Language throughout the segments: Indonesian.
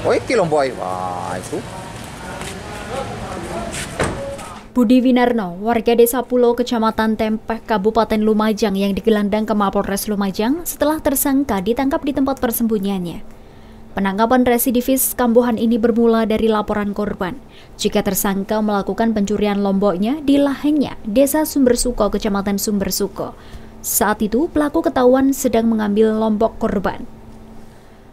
Oh iki Lombok wah itu. Budi Winarno, warga desa Pulau Kecamatan Tempeh, Kabupaten Lumajang yang digelandang ke Mapolres Lumajang setelah tersangka ditangkap di tempat persembunyiannya. Penangkapan residivis kambuhan ini bermula dari laporan korban jika tersangka melakukan pencurian lomboknya di lahengnya Desa Sumbersuko, Kecamatan Sumbersuko. Saat itu pelaku ketahuan sedang mengambil lombok korban.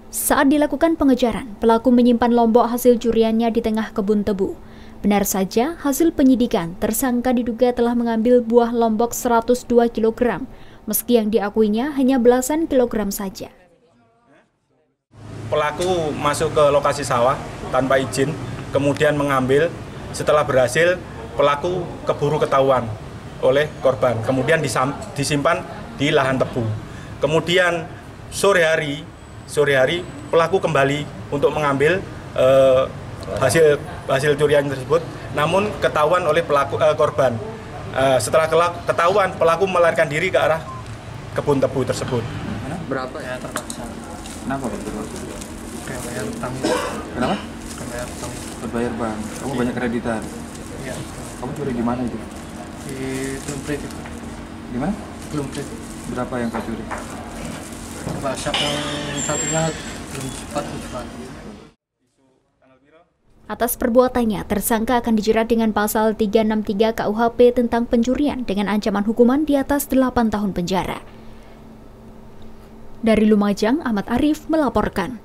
Saat dilakukan pengejaran, pelaku menyimpan lombok hasil curiannya di tengah kebun tebu. Benar saja, hasil penyidikan, tersangka diduga telah mengambil buah lombok 102 kg, meski yang diakuinya hanya belasan kilogram saja. Pelaku masuk ke lokasi sawah tanpa izin, kemudian mengambil. Setelah berhasil, pelaku keburu ketahuan oleh korban, kemudian disimpan di lahan tebu. Kemudian sore hari, sore hari pelaku kembali untuk mengambil eh, hasil hasil curian tersebut, namun ketahuan oleh pelaku uh, korban. Uh, setelah ketahuan pelaku melarikan diri ke arah kebun tebu tersebut. Berapa ya terpaksa? Kenapa Pak terpaksa? Kayak bayar utang. Kenapa? Kayak bayar utang. Berbayar bang. Kamu banyak kreditan. Iya. Kamu curi di mana itu? Di Plumprit itu. Di mana? Plumprit. Berapa yang kau curi? Atas perbuatannya, tersangka akan dijerat dengan pasal 363 KUHP tentang pencurian dengan ancaman hukuman di atas 8 tahun penjara. Dari Lumajang, Ahmad Arif melaporkan.